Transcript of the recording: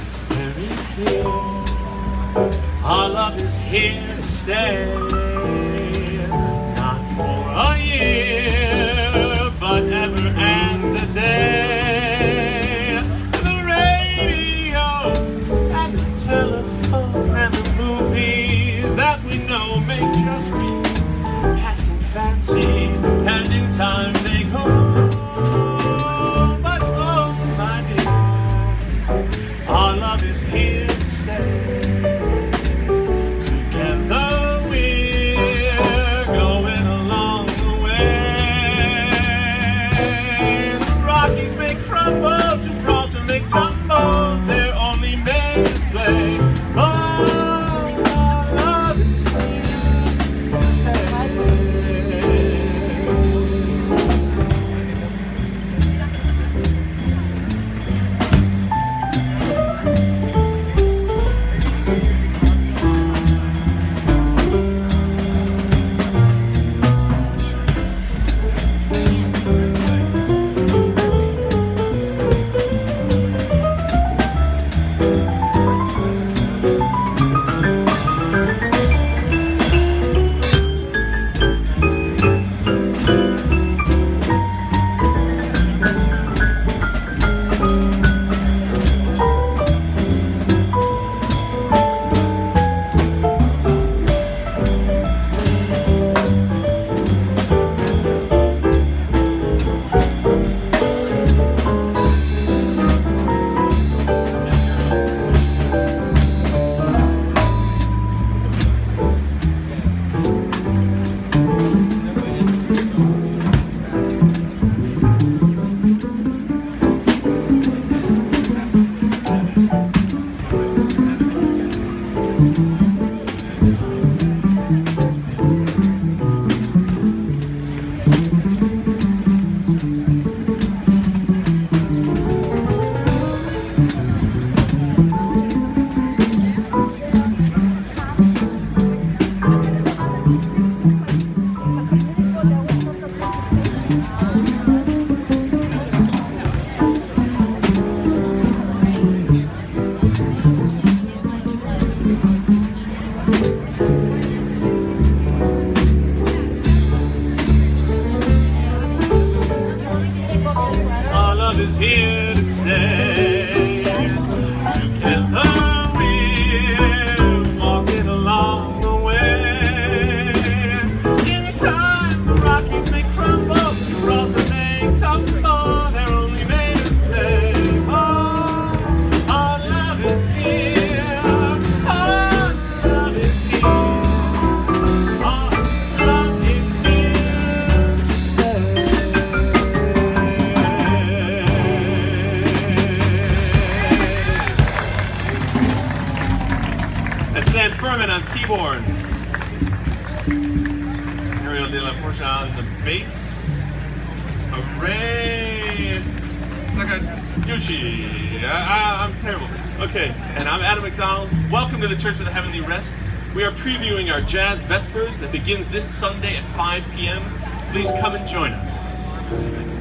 It's very clear our love is here to stay. Not for a year, but ever and a day. The radio and the telephone and the movies that we know may just be passing fancy, here to stay. Here I stand Furman on keyboard. Ariel De La Porsche on the bass. Ray Sakaduchi. I, I, I'm terrible. Okay, and I'm Adam McDonald. Welcome to the Church of the Heavenly Rest. We are previewing our Jazz Vespers that begins this Sunday at 5 p.m. Please come and join us.